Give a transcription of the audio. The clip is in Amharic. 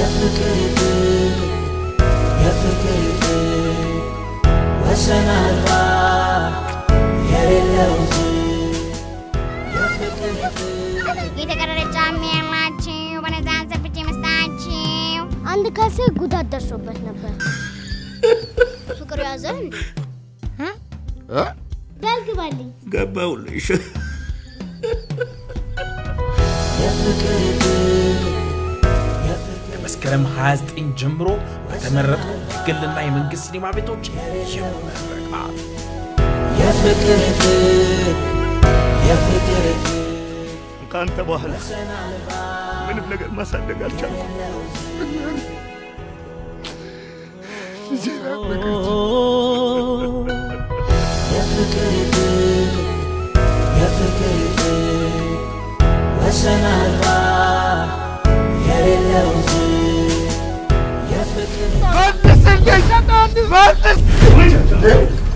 የፍቅር ፍቅር የፍቅር ፍቅር ወሰን አልባ የሌለው አንድ ከሴ ጉዳት ደርሶበት ነበር። ፍቅር ያዘን እንዴ? በል ግባልኝ። ገባውልሽ። የፍቅር ከመስከረም 29 ጀምሮ በተመረጡ የግልና የመንግስት ሲኒማ ቤቶች ይመረቃል። የፍቅር ፍቅር የፍቅር ፍቅር ከአንተ በኋላ ምንም ነገር ማሳደግ አልቻልኩም። የፍቅር ፍቅር የፍቅር ፍቅር ወሰን አልባ Get shut down! This